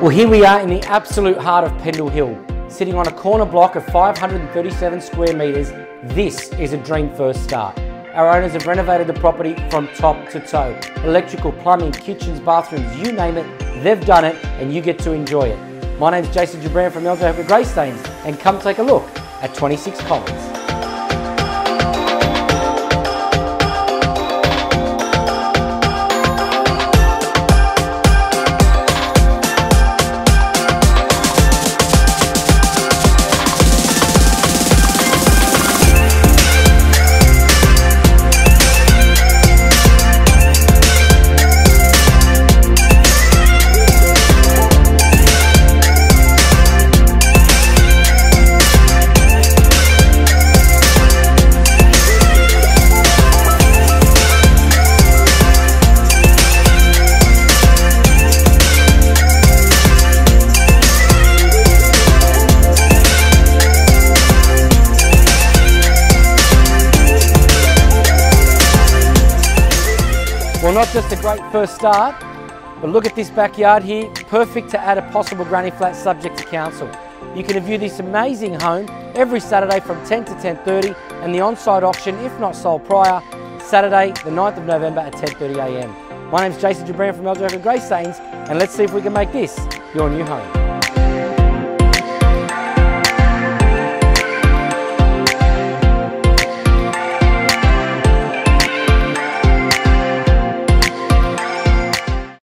Well, here we are in the absolute heart of Pendle Hill, sitting on a corner block of 537 square metres. This is a dream first start. Our owners have renovated the property from top to toe. Electrical, plumbing, kitchens, bathrooms, you name it, they've done it and you get to enjoy it. My name's Jason Gebran from LJ Hooker Greystanes and come take a look at 26 Collins. Well, not just a great first start, but look at this backyard here, perfect to add a possible granny flat subject to council. You can view this amazing home every Saturday from 10 to 10.30 and the on-site auction, if not sold prior, Saturday the 9th of November at 10.30am. My name's Jason Gebran from LJ Hooker Greystanes and let's see if we can make this your new home.